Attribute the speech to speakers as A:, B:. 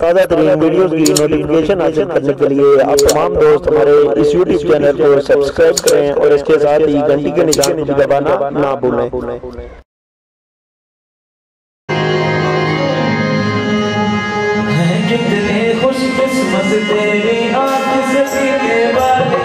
A: ताज़ा तरीन वीडियो की नोटिफिकेशन हासिल करने के लिए आप तमाम दोस्त हमारे इस यूट्यूब चैनल को सब्सक्राइब करें और इसके साथ ही घंटी के निशान को दबाना ना भूलें।
B: कितने खुश किस्मत तेरी आँख से सीने वाले